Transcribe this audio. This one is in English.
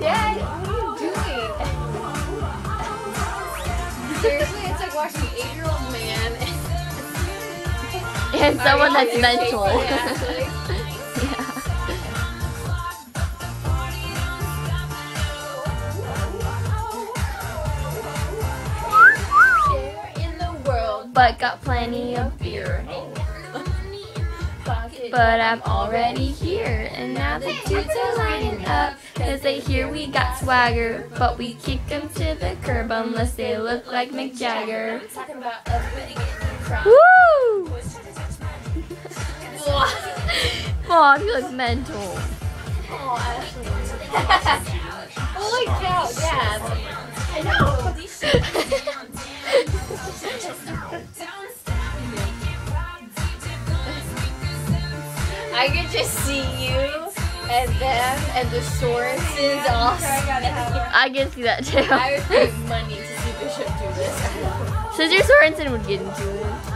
Dad, what are you doing? Seriously, it's like watching an eight-year-old man And someone that's you mental. yeah. Share in the world, But got plenty of beer. But I'm already here, and now the dudes are lining up. Cause they hear we got swagger, but we kick them to the curb unless they look like Mick Jagger. Talking about everybody getting crunk. Woo! Mom, you look mental. Oh. Holy cow, yeah. I know. I could just see you and them and the Sorensens all. I can see that too. I would pay money to see Bishop do this. Scissor Sorensen would get into it.